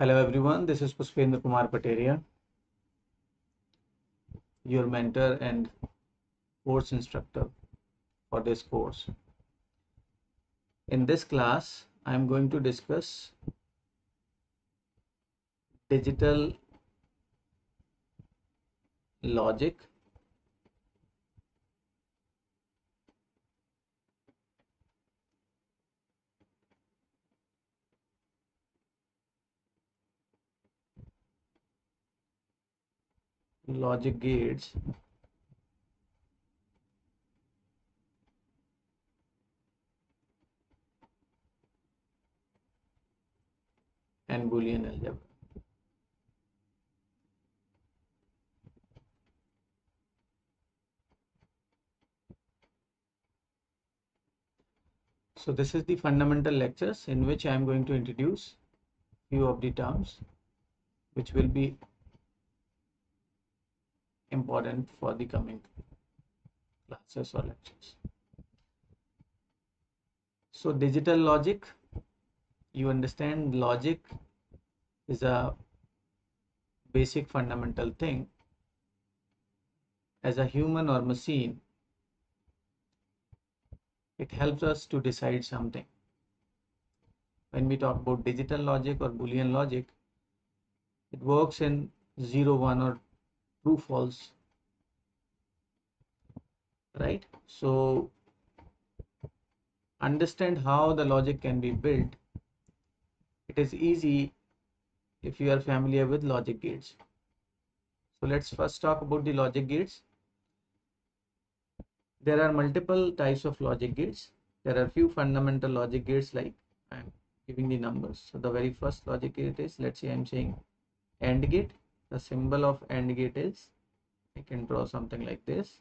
Hello everyone, this is Pushpendra Kumar Pateria, your mentor and course instructor for this course. In this class, I am going to discuss digital logic logic gates. And boolean algebra. So this is the fundamental lectures in which i am going to introduce few of the terms which will be important for the coming classes or lectures. So digital logic you understand logic is a basic fundamental thing. As a human or machine it helps us to decide something. When we talk about digital logic or boolean logic it works in 0 1 or true false right? So understand how the logic can be built. It is easy if you are familiar with logic gates. So let's first talk about the logic gates. There are multiple types of logic gates. There are few fundamental logic gates like i'm giving the numbers. So the very first logic gate is let's say i'm saying AND gate the symbol of AND gate is I can draw something like this.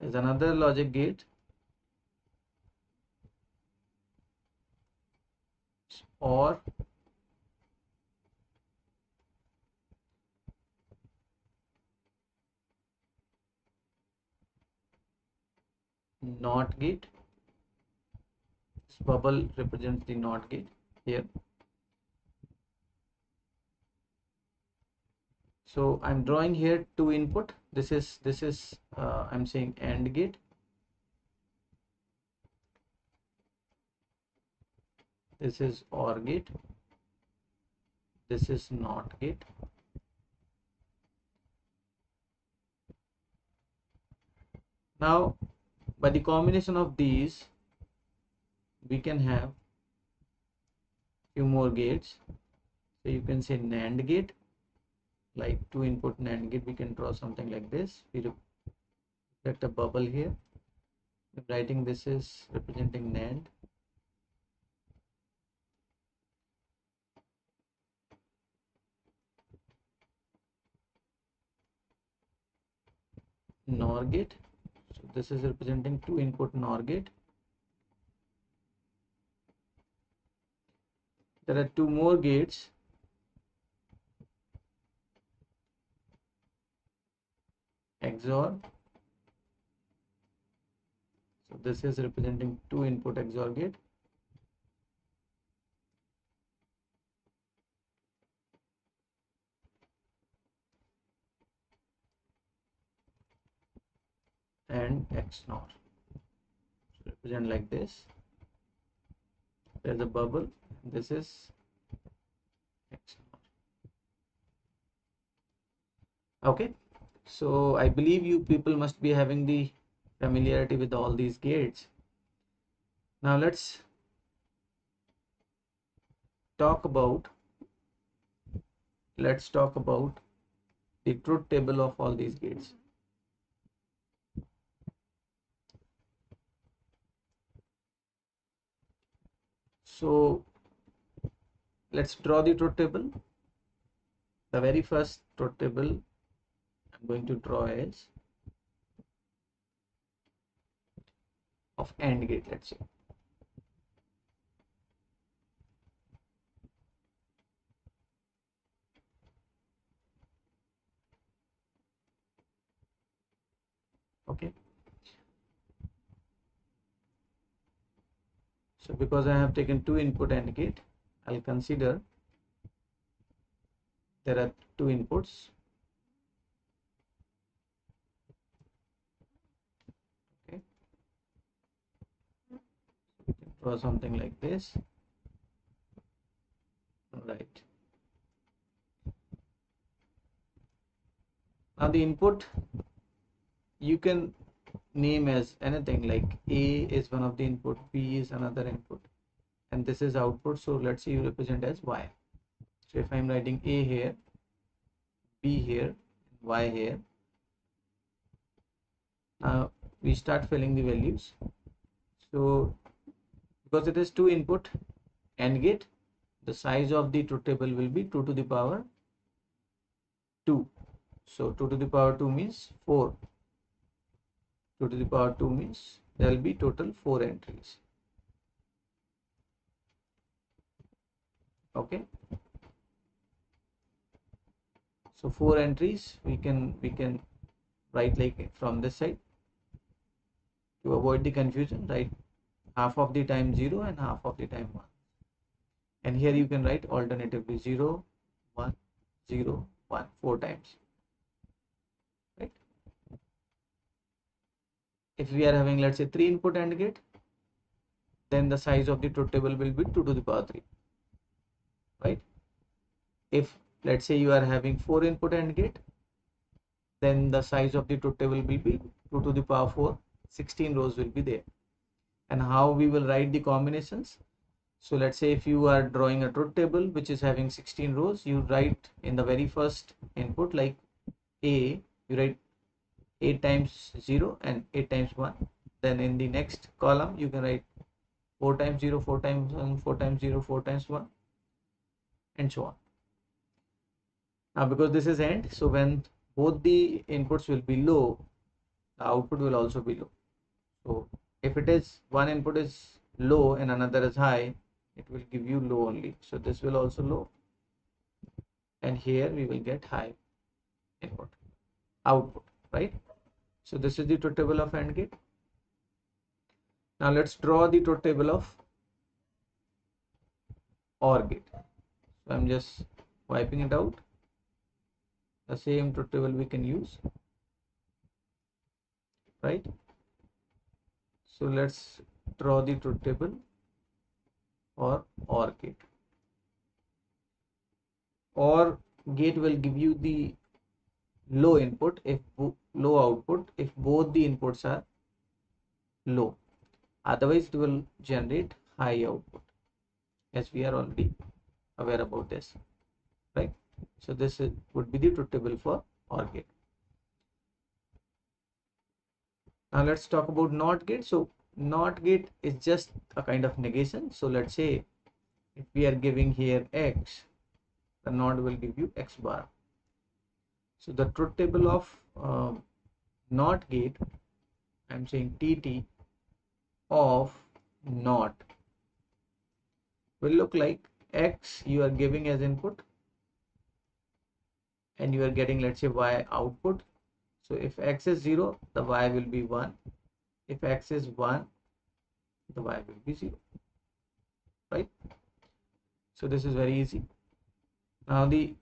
Is another logic gate. Or NOT gate. This bubble represents the NOT gate. Here so i'm drawing here two input. This is this is uh, i'm saying AND gate. This is OR gate. This is NOT gate. Now by the combination of these we can have few more gates. So you can say NAND gate like two input NAND gate we can draw something like this. We reflect a bubble here. Writing this is representing NAND. NOR gate. So this is representing two input NOR gate. There are two more gates XOR so this is representing two input XOR gate. And XNOR so represent like this. There's a bubble. This is XNOR okay so I believe you people must be having the familiarity with all these gates. Now let's talk about let's talk about the truth table of all these gates. So let's draw the truth table. The very first truth table i'm going to draw is of AND gate let's say. Okay. So because I have taken two input AND gate I'll consider there are two inputs okay draw something like this. Right. Now the input you can name as anything like a is one of the input b is another input and this is output so let's say you represent as y. So if i'm writing a here b here y here now we start filling the values. So because it is two input AND gate the size of the truth table will be 2 to the power 2 so 2 to the power 2 means 4 2 to the power 2 means there will be total 4 entries. Okay? So 4 entries we can we can write like from this side to avoid the confusion write half of the time 0 and half of the time 1 and here you can write alternatively 0 1 0 1 4 times. Right? If we are having let's say three input AND gate then the size of the truth table will be 2 to the power 3 right? If let's say you are having four input AND gate then the size of the truth table will be 2 to the power 4 16 rows will be there and how we will write the combinations. So let's say if you are drawing a truth table which is having 16 rows you write in the very first input like a you write 8 times 0 and 8 times 1 then in the next column you can write 4 times 0 4 times 1 4 times 0 4 times 1 and so on. Now because this is AND so when both the inputs will be low the output will also be low. So if it is one input is low and another is high it will give you low only so this will also low and here we will get high input output right so this is the truth table of AND gate. Now let's draw the truth table of OR gate. So I'm just wiping it out. The same truth table we can use. Right. So let's draw the truth table for OR gate. OR gate will give you the low input if low output if both the inputs are low. Otherwise it will generate high output as we are already aware about this right? So this is, would be the truth table for OR gate now let's talk about NOT gate. So NOT gate is just a kind of negation. So let's say if we are giving here x the NOT will give you x bar. So the truth table of uh, NOT gate, I'm saying TT of NOT will look like X you are giving as input and you are getting let's say Y output. So if X is 0, the Y will be 1. If X is 1, the Y will be 0. Right? So this is very easy. Now the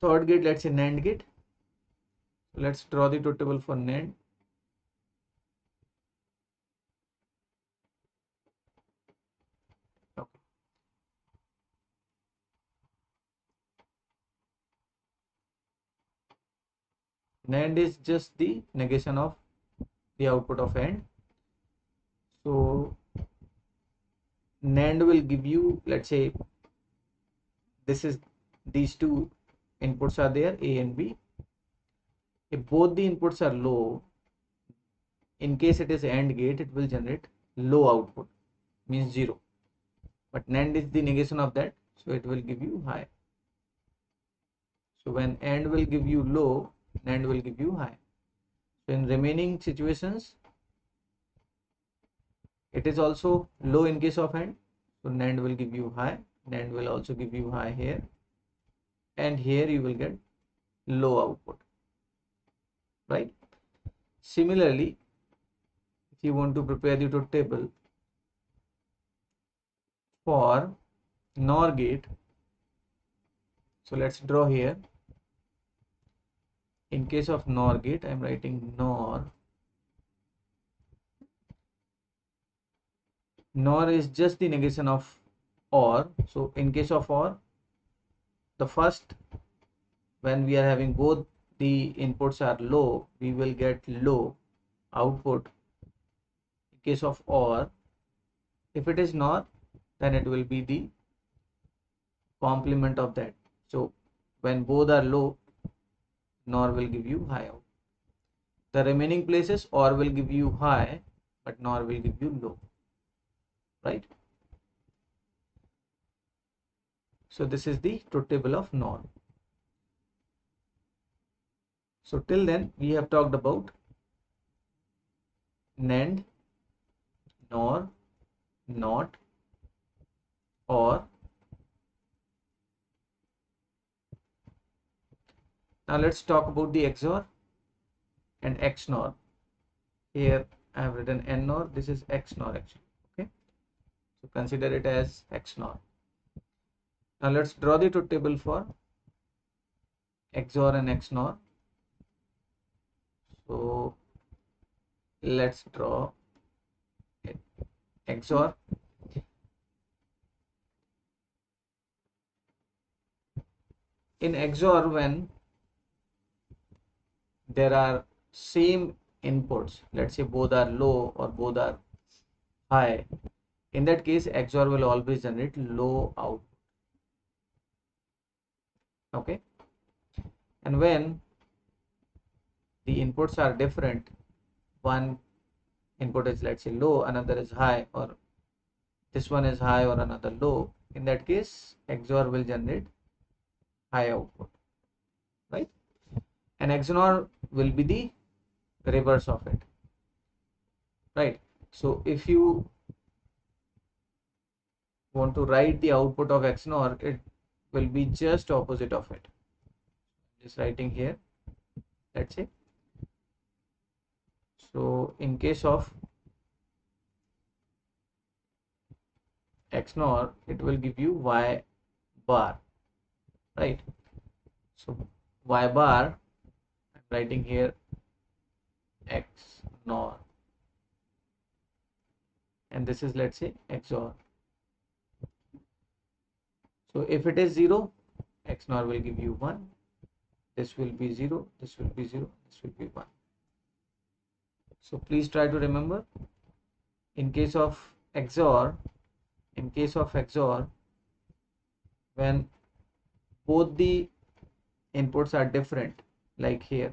third gate let's say NAND gate let's draw the table for NAND NAND is just the negation of the output of AND. So NAND will give you let's say this is these two inputs are there a and b. If both the inputs are low in case it is AND gate it will generate low output means 0 but NAND is the negation of that so it will give you high. So when AND will give you low NAND will give you high. So in remaining situations it is also low in case of AND. So NAND will give you high. NAND will also give you high here. And here you will get low output. Right? Similarly if you want to prepare the truth table for NOR gate so let's draw here in case of NOR gate I'm writing NOR. NOR is just the negation of OR. So in case of OR the first when we are having both the inputs are low we will get low output. In case of OR if it is NOR then it will be the complement of that. So when both are low NOR will give you high the remaining places OR will give you high but NOR will give you low. Right? So this is the truth table of NOR. So till then we have talked about NAND, NOR, NOT, OR. Now let's talk about the XOR and XNOR. Here I have written NOR, this is XNOR actually, okay? So consider it as XNOR. Now let's draw the truth table for XOR and XNOR so let's draw. XOR in XOR when there are same inputs. Let's say both are low or both are high. In that case XOR will always generate low output. Okay? And when the inputs are different one input is let's say low another is high or this one is high or another low in that case XOR will generate high output. Right? And XOR will be the reverse of it. Right? So if you want to write the output of XOR it will be just opposite of it. Just writing here. Let's say so in case of XNOR, it will give you Y bar, right? So Y bar, writing here x nor and this is let's say XOR. So if it is 0, XNOR will give you 1, this will be 0, this will be 0, this will be 1 so please try to remember in case of XOR in case of XOR when both the inputs are different like here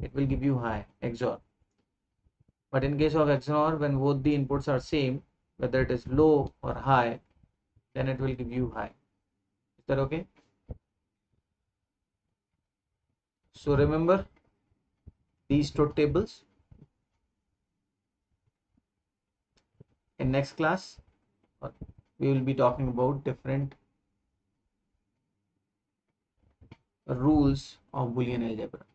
it will give you high XOR but in case of XOR when both the inputs are same whether it is low or high then it will give you high. Is that okay? So remember these two tables? In next class we will be talking about different rules of boolean algebra